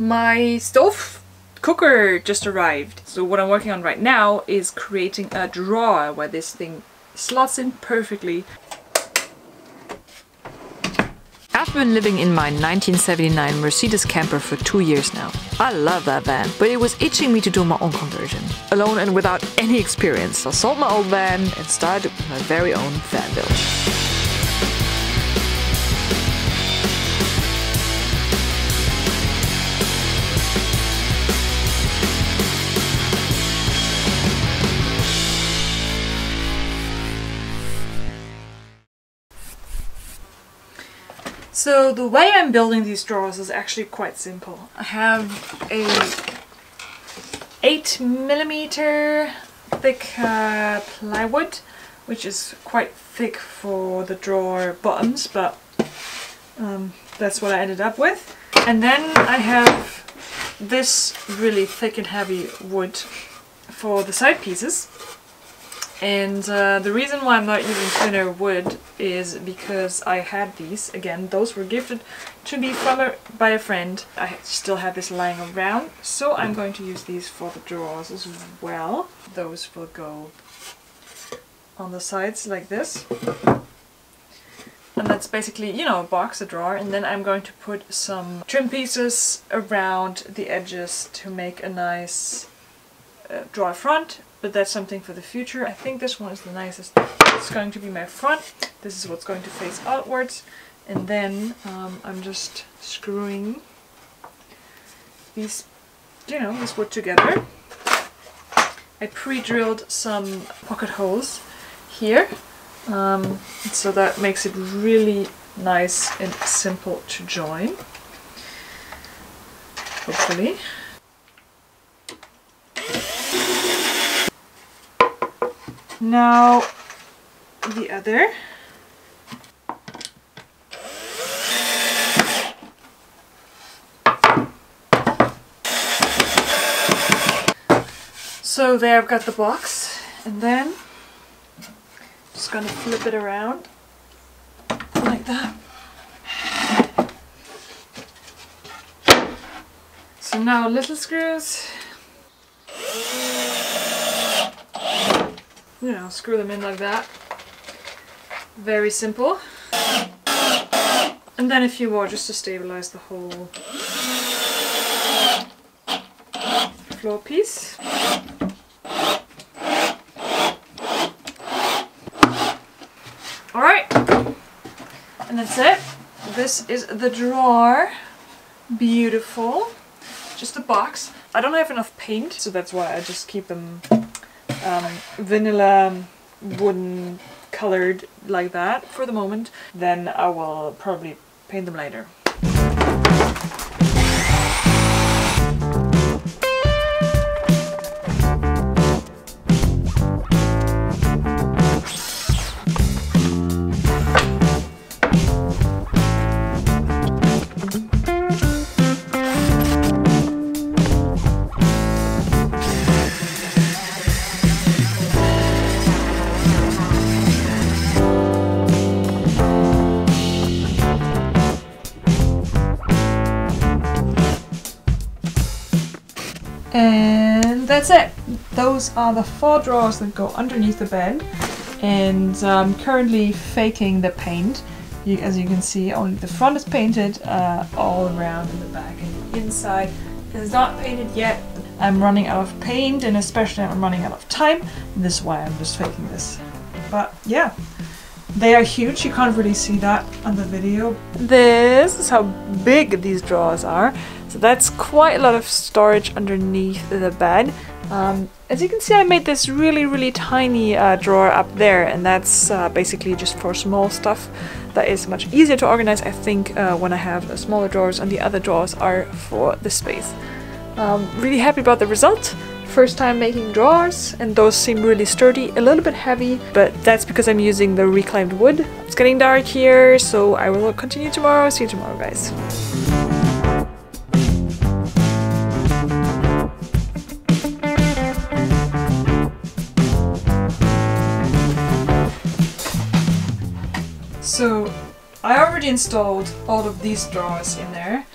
My stove cooker just arrived. So what I'm working on right now is creating a drawer where this thing slots in perfectly. I've been living in my 1979 Mercedes camper for two years now. I love that van, but it was itching me to do my own conversion. Alone and without any experience, I sold my old van and started my very own van build. So the way I'm building these drawers is actually quite simple. I have a 8 millimeter thick uh, plywood, which is quite thick for the drawer bottoms, but um, that's what I ended up with. And then I have this really thick and heavy wood for the side pieces. And uh, the reason why I'm not using thinner wood is because I had these, again, those were gifted to me from a, by a friend. I still have this lying around, so I'm going to use these for the drawers as well. Those will go on the sides like this. And that's basically, you know, a box, a drawer, and then I'm going to put some trim pieces around the edges to make a nice uh, drawer front but that's something for the future. I think this one is the nicest. It's going to be my front. This is what's going to face outwards. And then um, I'm just screwing these, you know, this wood together. I pre-drilled some pocket holes here. Um, so that makes it really nice and simple to join. Hopefully. Now the other. So there I've got the box and then just gonna flip it around like that. So now little screws you know, screw them in like that. Very simple. And then a few more just to stabilize the whole floor piece. Alright, and that's it. This is the drawer. Beautiful. Just a box. I don't have enough paint, so that's why I just keep them um, vanilla wooden colored like that for the moment. Then I will probably paint them later. And that's it. Those are the four drawers that go underneath the bed. And I'm currently faking the paint. You, as you can see, only the front is painted uh, all around the back and the inside is not painted yet. I'm running out of paint and especially I'm running out of time. This is why I'm just faking this. But yeah, they are huge. You can't really see that on the video. This is how big these drawers are. So that's quite a lot of storage underneath the bed. Um, as you can see I made this really really tiny uh, drawer up there and that's uh, basically just for small stuff that is much easier to organize I think uh, when I have smaller drawers and the other drawers are for the space. Um, really happy about the result. First time making drawers and those seem really sturdy, a little bit heavy, but that's because I'm using the reclaimed wood. It's getting dark here, so I will continue tomorrow. See you tomorrow guys. Already installed all of these drawers in there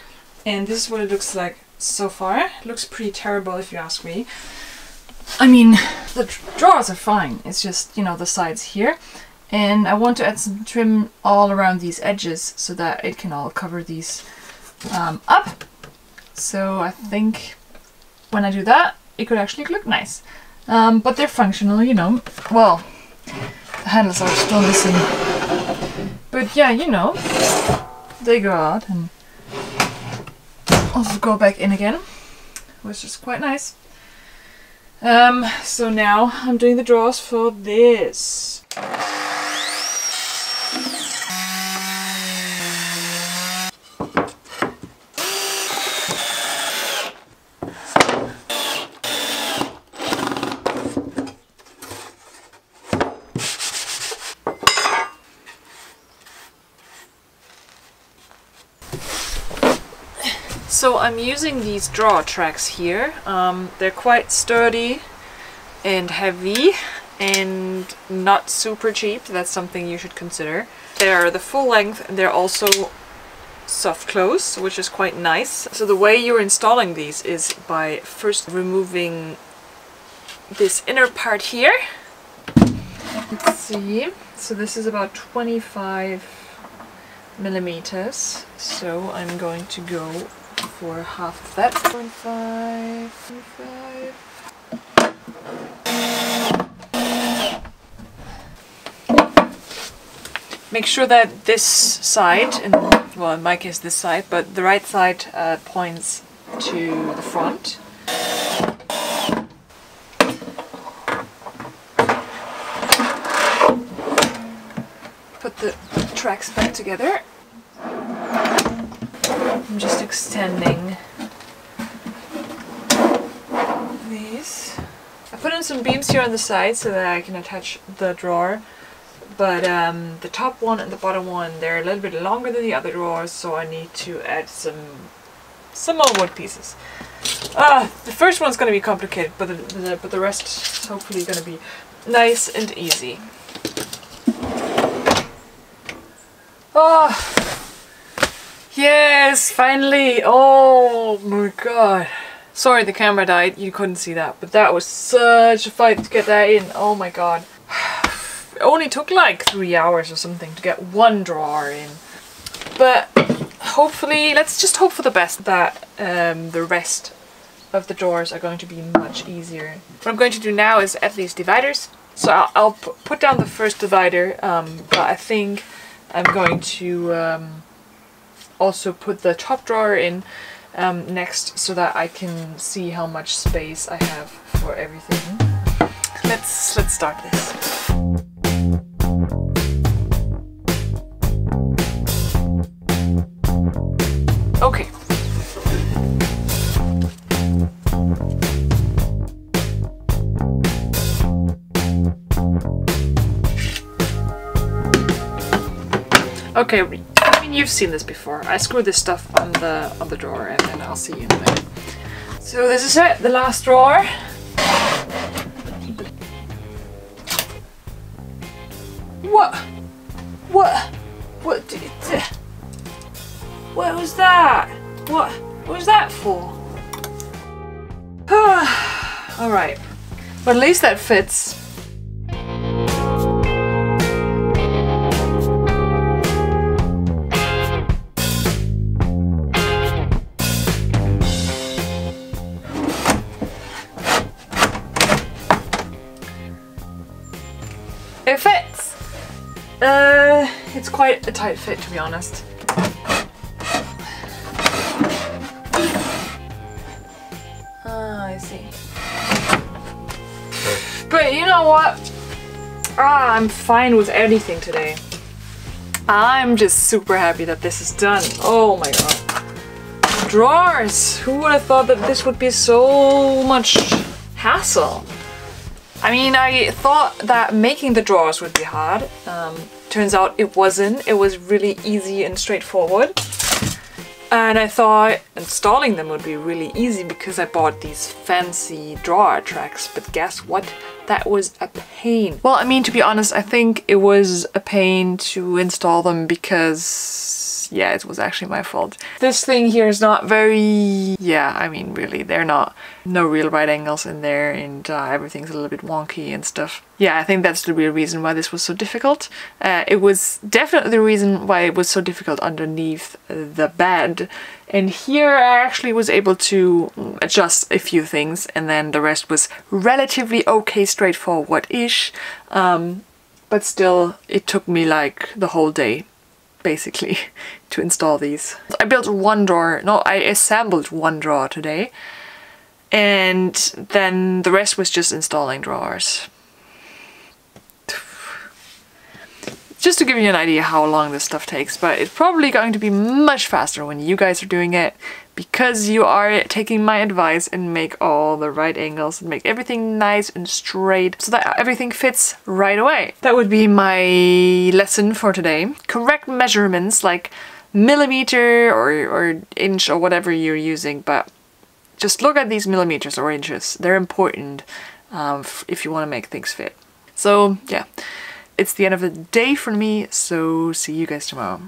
and this is what it looks like so far. It looks pretty terrible if you ask me. I mean, the drawers are fine. It's just, you know, the sides here. And I want to add some trim all around these edges so that it can all cover these um, up. So I think when I do that, it could actually look nice. Um, but they're functional, you know. Well, the handles are still missing. But yeah, you know, they go out and also go back in again, which is quite nice. Um, so now I'm doing the drawers for this. So I'm using these draw tracks here. Um, they're quite sturdy and heavy and not super cheap. That's something you should consider. They're the full length and they're also soft close, which is quite nice. So the way you're installing these is by first removing this inner part here. Let's see. So this is about 25 millimeters. So I'm going to go for half of that. 0.5, 0.5. Make sure that this side, well in my case this side, but the right side uh, points to the front. Put the tracks back together. I'm just extending these. I put in some beams here on the side so that I can attach the drawer but um, the top one and the bottom one they're a little bit longer than the other drawers so I need to add some some more wood pieces. Uh, the first one's going to be complicated but the, the, but the rest is hopefully going to be nice and easy. Oh, Yes, finally! Oh my god. Sorry the camera died, you couldn't see that, but that was such a fight to get that in. Oh my god. It only took like three hours or something to get one drawer in. But hopefully, let's just hope for the best that um, the rest of the drawers are going to be much easier. What I'm going to do now is add these dividers. So I'll, I'll put down the first divider, um, but I think I'm going to um, also put the top drawer in um, next so that I can see how much space I have for everything. Let's let's start this. Okay. Okay, you've seen this before. I screw this stuff on the on the drawer and then I'll see you in a minute. So this is it, the last drawer. What? What? What? Did, what was that? What? What was that for? Alright. But at least that fits. It fits! Uh, it's quite a tight fit to be honest. Ah, I see. But you know what? Ah, I'm fine with anything today. I'm just super happy that this is done. Oh my god. Drawers! Who would have thought that this would be so much hassle? I mean, I thought that making the drawers would be hard. Um, turns out it wasn't. It was really easy and straightforward. And I thought installing them would be really easy because I bought these fancy drawer tracks. But guess what? That was a pain. Well, I mean, to be honest, I think it was a pain to install them because because yeah, it was actually my fault. This thing here is not very, yeah, I mean really, they're not, no real right angles in there and uh, everything's a little bit wonky and stuff. Yeah, I think that's the real reason why this was so difficult. Uh, it was definitely the reason why it was so difficult underneath the bed. And here I actually was able to adjust a few things and then the rest was relatively okay, straightforward-ish. Um, but still, it took me like the whole day basically to install these. I built one drawer, no, I assembled one drawer today and then the rest was just installing drawers. Just to give you an idea how long this stuff takes, but it's probably going to be much faster when you guys are doing it because you are taking my advice and make all the right angles and make everything nice and straight so that everything fits right away. That would be my lesson for today. Correct measurements like millimeter or, or inch or whatever you're using, but just look at these millimeters or inches. They're important um, if you want to make things fit. So yeah, it's the end of the day for me, so see you guys tomorrow.